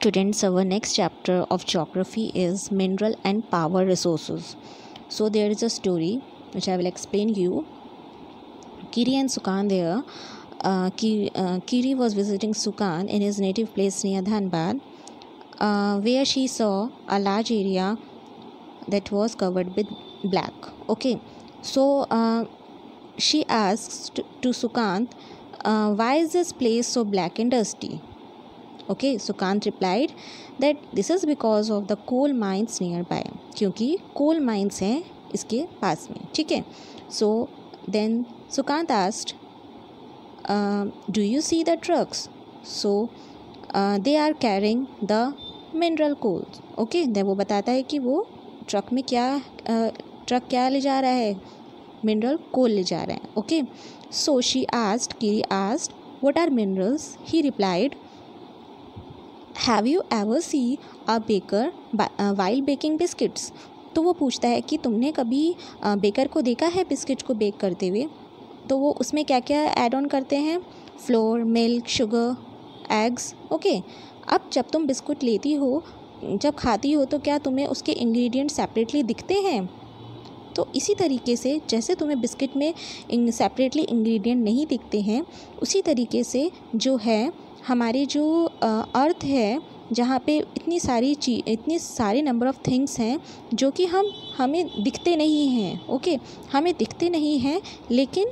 students our next chapter of geography is mineral and power resources. So there is a story which i will explain you. Kiri and sukan there uh, kiri, uh, kiri was visiting sukan in his native place near dhanbad uh, where she saw a large area that was covered with black. Okay. So uh, she asked to, to uh, why is this place so black and dusty okay Sukant replied that this is because of the coal mines near by क्योंकि coal mines हैं इसके पास में ठीक है? So then Sukant asked do you see the trucks so they are carrying the mineral coals okay then वो बताता है कि वो ट्रक में क्या ट्रक uh, क्या ले जा रहा है? मिनरल कोल ले जा रहा है ओके सो शी आस्ट की asked what are minerals he replied have you ever see a baker while baking biscuits तो वो पूछता है कि तुमने कभी बेकर uh, को देखा है बिस्किट को बेक करते हुए? तो वो उसमें क्या क्या ऐड ऑन करते हैं? Flour milk sugar eggs okay अब जब तुम बिस्कुट लेती हो जब खाती हो तो क्या तुम्हें उसके इंग्रेडिएंट सेपरेटली दिखते हैं? तो इसी तरीके से जैसे तुम्हें बिस्किट में सेपरेटली इंग्रेडिएंट नहीं दिखते हैं, उसी तरीके से जो है, हमारे जो अर्थ है, जहाँ पे इतनी सारी ची, इतने सारे नंबर ऑफ़ थिंग्स हैं, जो कि हम, हमें दिखते नहीं हैं ओके हमें दिखते नहीं हैं, लेकिन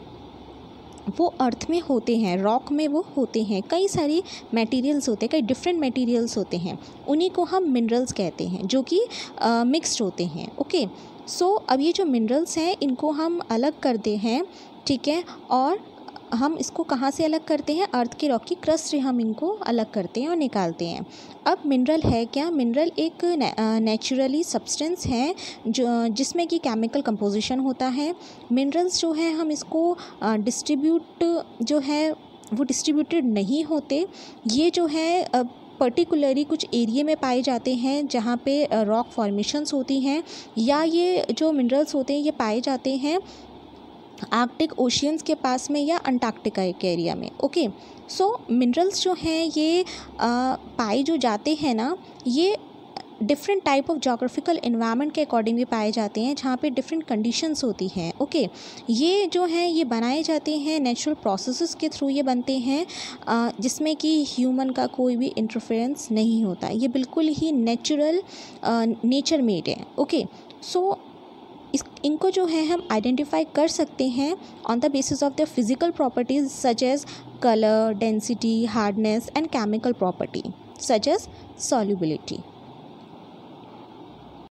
वो अर्थ में होते हैं रॉक में वो होते हैं। कई सारे मटेरियल्स होते हैं कई डिफरेंट मटेरियल्स होते हैं। उन्हीं को हम मिनरल्स कहते हैं जो कि मिक्स्ड होते हैं ओके सो so, अब ये जो मिनरल्स हैं इनको हम अलग करते हैं ठीक है? और हम इसको कहाँ से अलग करते हैं? अर्थ के रॉक की क्रस्ट से हम इनको अलग करते हैं और निकालते हैं। अब मिनरल है क्या? मिनरल एक नेचुरली सब्सटेंस है, जो, जिसमें कि केमिकल कंपोजिशन होता है। मिनरल्स जो है, हम इसको डिस्ट्रीब्यूट जो है, वो डिस्ट्रीब्यूटेड नहीं होते। ये जो है पर्टिकुलरली कुछ एरिए में पाए जाते हैं, जहाँ पे रॉक फॉर्मेशंस होती हैं, या ये जो मिनरल्स होते हैं, ये पाए जाते हैं। आर्कटिक ओशियंस के पास में या अंटार्कटिका के एरिया में, ओके? सो मिनरल्स जो हैं, ये पाए जो जाते हैं ना, ये different type of geographical environment के अकॉर्डिंग भी पाए जाते हैं, जहाँ पे डिफरेंट कंडीशंस होती हैं, ओके? okay. ये जो हैं, ये बनाए जाते हैं नेचुरल प्रोसेसेस के थ्रू ये बनते हैं जिसमें कि ह्यूमन का कोई भी इंटरफेरेंस नहीं होता। ये बिल्कुल ही नेचुरल नेचर मेड है, ओके? सो इस, इनको जो है, हम आइडेंटिफाई कर सकते हैं on the basis of the physical properties such as colour density hardness and chemical property such as solubility